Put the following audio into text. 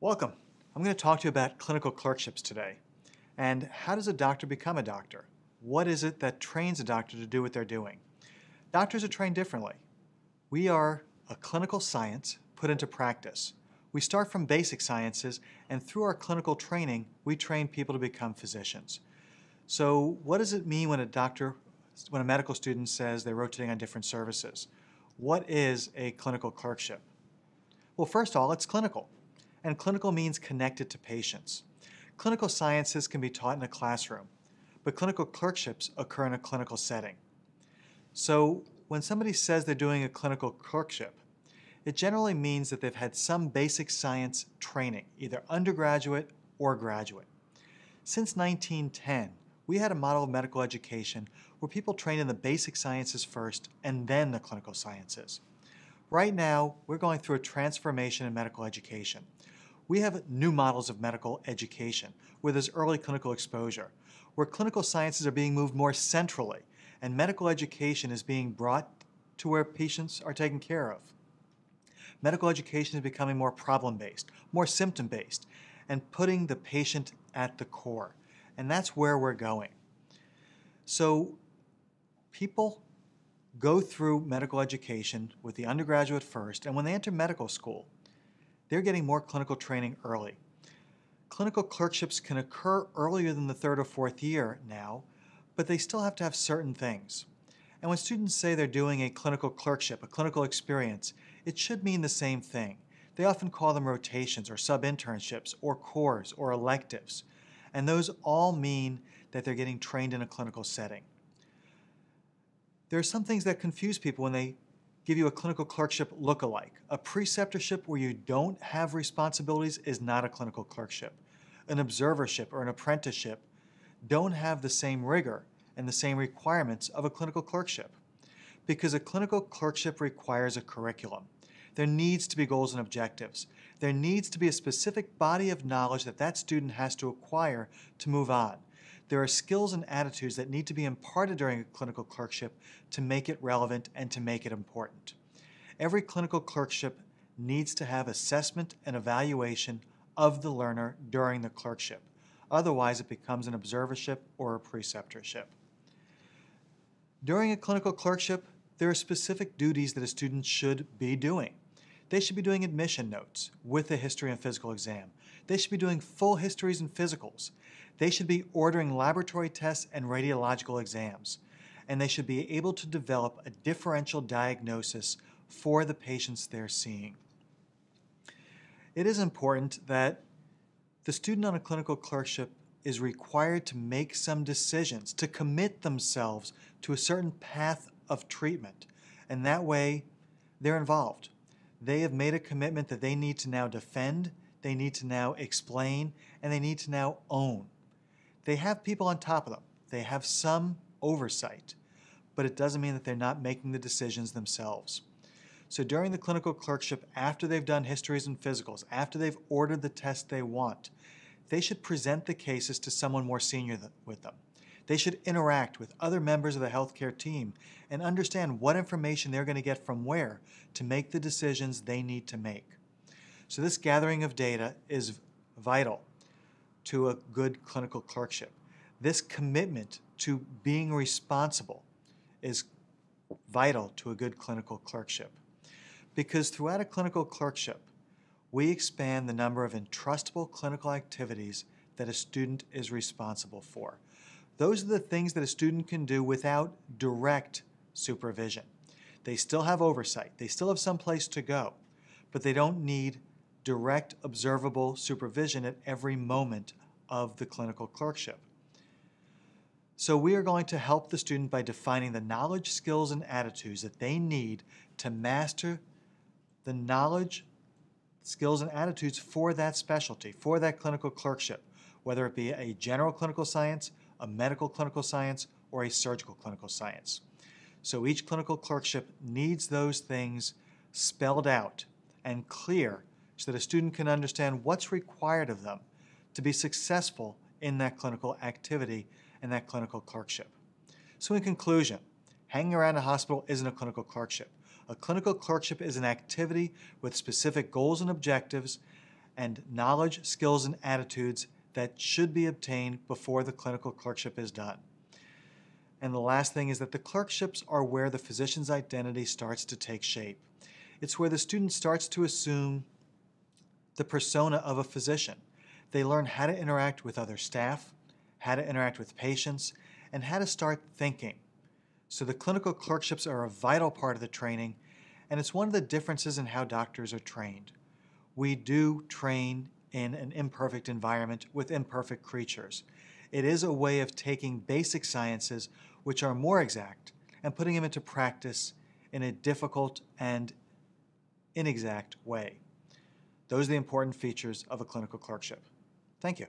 Welcome. I'm going to talk to you about clinical clerkships today. And how does a doctor become a doctor? What is it that trains a doctor to do what they're doing? Doctors are trained differently. We are a clinical science put into practice. We start from basic sciences, and through our clinical training, we train people to become physicians. So what does it mean when a doctor, when a medical student says they're rotating on different services? What is a clinical clerkship? Well, first of all, it's clinical and clinical means connected to patients. Clinical sciences can be taught in a classroom, but clinical clerkships occur in a clinical setting. So when somebody says they're doing a clinical clerkship, it generally means that they've had some basic science training, either undergraduate or graduate. Since 1910, we had a model of medical education where people trained in the basic sciences first and then the clinical sciences. Right now, we're going through a transformation in medical education. We have new models of medical education where there's early clinical exposure, where clinical sciences are being moved more centrally, and medical education is being brought to where patients are taken care of. Medical education is becoming more problem-based, more symptom-based, and putting the patient at the core. And that's where we're going. So people go through medical education with the undergraduate first, and when they enter medical school, they're getting more clinical training early. Clinical clerkships can occur earlier than the third or fourth year now, but they still have to have certain things. And when students say they're doing a clinical clerkship, a clinical experience, it should mean the same thing. They often call them rotations or sub-internships or cores or electives. And those all mean that they're getting trained in a clinical setting. There are some things that confuse people when they give you a clinical clerkship look-alike. A preceptorship where you don't have responsibilities is not a clinical clerkship. An observership or an apprenticeship don't have the same rigor and the same requirements of a clinical clerkship. Because a clinical clerkship requires a curriculum. There needs to be goals and objectives. There needs to be a specific body of knowledge that that student has to acquire to move on. There are skills and attitudes that need to be imparted during a clinical clerkship to make it relevant and to make it important. Every clinical clerkship needs to have assessment and evaluation of the learner during the clerkship. Otherwise, it becomes an observership or a preceptorship. During a clinical clerkship, there are specific duties that a student should be doing. They should be doing admission notes with a history and physical exam. They should be doing full histories and physicals. They should be ordering laboratory tests and radiological exams. And they should be able to develop a differential diagnosis for the patients they're seeing. It is important that the student on a clinical clerkship is required to make some decisions, to commit themselves to a certain path of treatment. And that way, they're involved. They have made a commitment that they need to now defend, they need to now explain, and they need to now own. They have people on top of them. They have some oversight, but it doesn't mean that they're not making the decisions themselves. So during the clinical clerkship, after they've done histories and physicals, after they've ordered the test they want, they should present the cases to someone more senior with them. They should interact with other members of the healthcare team and understand what information they're going to get from where to make the decisions they need to make. So this gathering of data is vital to a good clinical clerkship. This commitment to being responsible is vital to a good clinical clerkship. Because throughout a clinical clerkship, we expand the number of entrustable clinical activities that a student is responsible for. Those are the things that a student can do without direct supervision. They still have oversight. They still have some place to go, but they don't need direct observable supervision at every moment of the clinical clerkship. So we are going to help the student by defining the knowledge, skills, and attitudes that they need to master the knowledge, skills, and attitudes for that specialty, for that clinical clerkship, whether it be a general clinical science, a medical clinical science, or a surgical clinical science. So each clinical clerkship needs those things spelled out and clear so that a student can understand what's required of them to be successful in that clinical activity and that clinical clerkship. So in conclusion, hanging around a hospital isn't a clinical clerkship. A clinical clerkship is an activity with specific goals and objectives and knowledge, skills, and attitudes that should be obtained before the clinical clerkship is done. And the last thing is that the clerkships are where the physician's identity starts to take shape. It's where the student starts to assume the persona of a physician. They learn how to interact with other staff, how to interact with patients, and how to start thinking. So the clinical clerkships are a vital part of the training, and it's one of the differences in how doctors are trained. We do train in an imperfect environment with imperfect creatures. It is a way of taking basic sciences, which are more exact, and putting them into practice in a difficult and inexact way. Those are the important features of a clinical clerkship. Thank you.